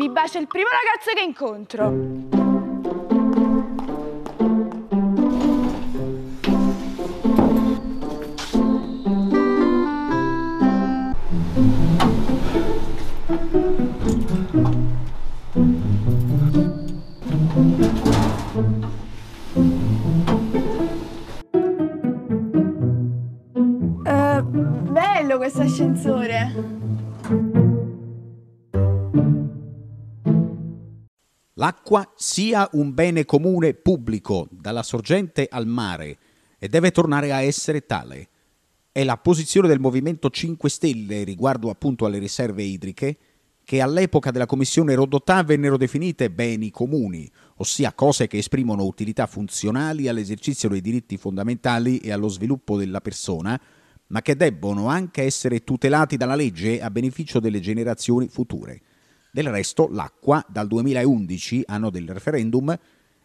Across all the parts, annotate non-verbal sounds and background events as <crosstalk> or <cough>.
Mi bacia il primo ragazzo che incontro. Eh, bello questo ascensore. L'acqua sia un bene comune pubblico dalla sorgente al mare e deve tornare a essere tale. È la posizione del Movimento 5 Stelle riguardo appunto alle riserve idriche che all'epoca della Commissione Rodotà vennero definite beni comuni, ossia cose che esprimono utilità funzionali all'esercizio dei diritti fondamentali e allo sviluppo della persona, ma che debbono anche essere tutelati dalla legge a beneficio delle generazioni future. Del resto, l'acqua, dal 2011, anno del referendum,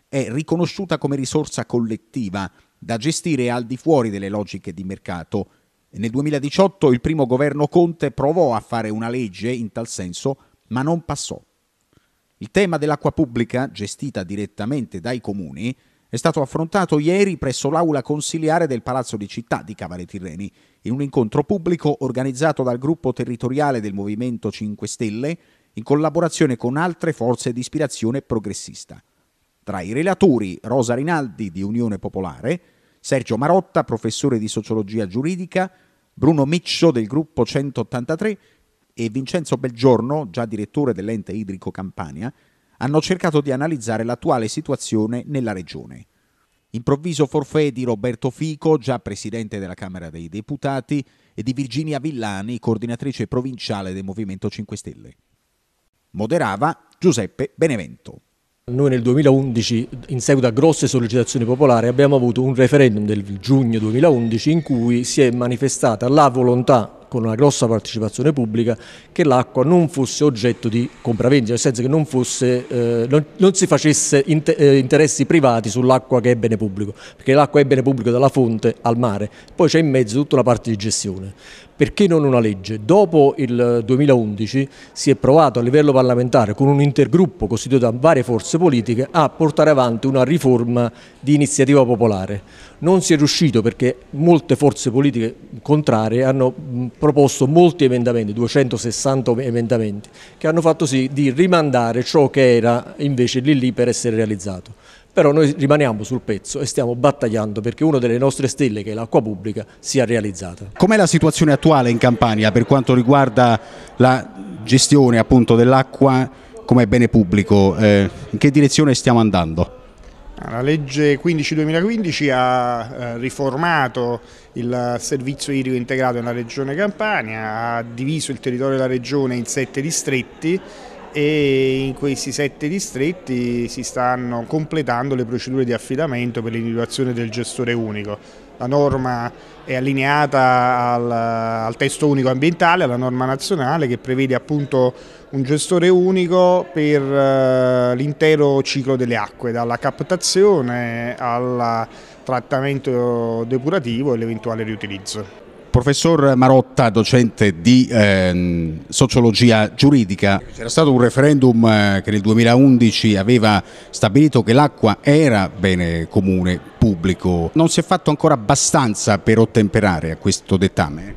è riconosciuta come risorsa collettiva da gestire al di fuori delle logiche di mercato. Nel 2018 il primo governo Conte provò a fare una legge in tal senso, ma non passò. Il tema dell'acqua pubblica, gestita direttamente dai comuni, è stato affrontato ieri presso l'aula consiliare del Palazzo di Città di Cavale Tirreni, in un incontro pubblico organizzato dal gruppo territoriale del Movimento 5 Stelle in collaborazione con altre forze di ispirazione progressista. Tra i relatori Rosa Rinaldi di Unione Popolare, Sergio Marotta, professore di sociologia giuridica, Bruno Miccio del gruppo 183 e Vincenzo Belgiorno, già direttore dell'ente idrico Campania, hanno cercato di analizzare l'attuale situazione nella regione. Improvviso forfè di Roberto Fico, già presidente della Camera dei Deputati, e di Virginia Villani, coordinatrice provinciale del Movimento 5 Stelle. Moderava Giuseppe Benevento. Noi nel 2011, in seguito a grosse sollecitazioni popolari, abbiamo avuto un referendum del giugno 2011 in cui si è manifestata la volontà con una grossa partecipazione pubblica che l'acqua non fosse oggetto di compravendita, nel senso che non, fosse, eh, non, non si facesse inter eh, interessi privati sull'acqua che è bene pubblico, perché l'acqua è bene pubblico dalla fonte al mare, poi c'è in mezzo tutta una parte di gestione. Perché non una legge? Dopo il 2011 si è provato a livello parlamentare con un intergruppo costituito da varie forze politiche a portare avanti una riforma di iniziativa popolare. Non si è riuscito perché molte forze politiche contrarie hanno proposto molti emendamenti, 260 emendamenti, che hanno fatto sì di rimandare ciò che era invece lì lì per essere realizzato però noi rimaniamo sul pezzo e stiamo battagliando perché una delle nostre stelle, che è l'acqua pubblica, sia realizzata. Com'è la situazione attuale in Campania per quanto riguarda la gestione dell'acqua come bene pubblico? Eh, in che direzione stiamo andando? La legge 15-2015 ha eh, riformato il servizio idrico integrato nella regione Campania, ha diviso il territorio della regione in sette distretti e in questi sette distretti si stanno completando le procedure di affidamento per l'individuazione del gestore unico. La norma è allineata al, al, testo unico ambientale, alla norma nazionale che prevede appunto un gestore unico per uh, l'intero ciclo delle acque, dalla captazione al trattamento depurativo e l'eventuale riutilizzo. Professor Marotta, docente di eh, sociologia giuridica, c'era stato un referendum eh, che nel 2011 aveva stabilito che l'acqua era bene comune pubblico. Non si è fatto ancora abbastanza per ottemperare a questo dettame?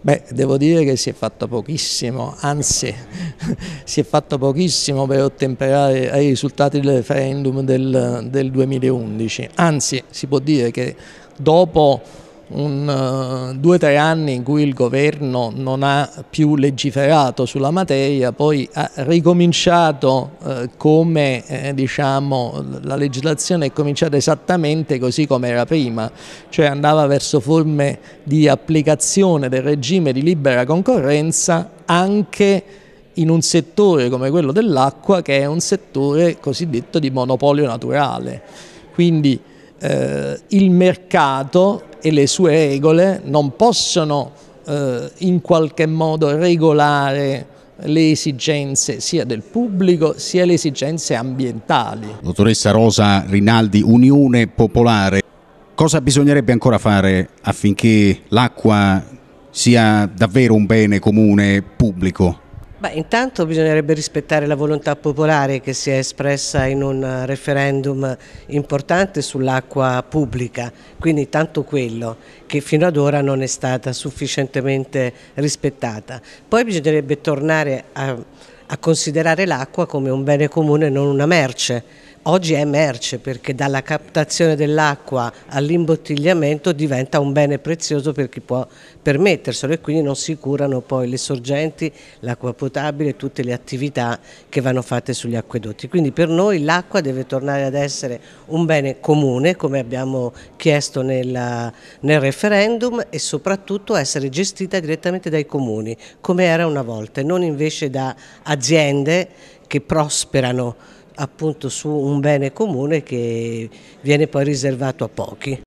Beh, devo dire che si è fatto pochissimo, anzi <laughs> si è fatto pochissimo per ottemperare ai risultati del referendum del, del 2011, anzi si può dire che dopo un, uh, due o tre anni in cui il governo non ha più legiferato sulla materia, poi ha ricominciato uh, come eh, diciamo, la legislazione è cominciata esattamente così come era prima, cioè andava verso forme di applicazione del regime di libera concorrenza anche in un settore come quello dell'acqua che è un settore cosiddetto di monopolio naturale. Quindi eh, il mercato e le sue regole non possono eh, in qualche modo regolare le esigenze sia del pubblico sia le esigenze ambientali. Dottoressa Rosa Rinaldi, Unione Popolare, cosa bisognerebbe ancora fare affinché l'acqua sia davvero un bene comune pubblico? Beh, intanto bisognerebbe rispettare la volontà popolare che si è espressa in un referendum importante sull'acqua pubblica, quindi tanto quello che fino ad ora non è stata sufficientemente rispettata. Poi bisognerebbe tornare a, a considerare l'acqua come un bene comune, non una merce Oggi è merce perché dalla captazione dell'acqua all'imbottigliamento diventa un bene prezioso per chi può permetterselo e quindi non si curano poi le sorgenti, l'acqua potabile e tutte le attività che vanno fatte sugli acquedotti. Quindi per noi l'acqua deve tornare ad essere un bene comune come abbiamo chiesto nel, nel referendum e soprattutto essere gestita direttamente dai comuni come era una volta e non invece da aziende che prosperano appunto su un bene comune che viene poi riservato a pochi.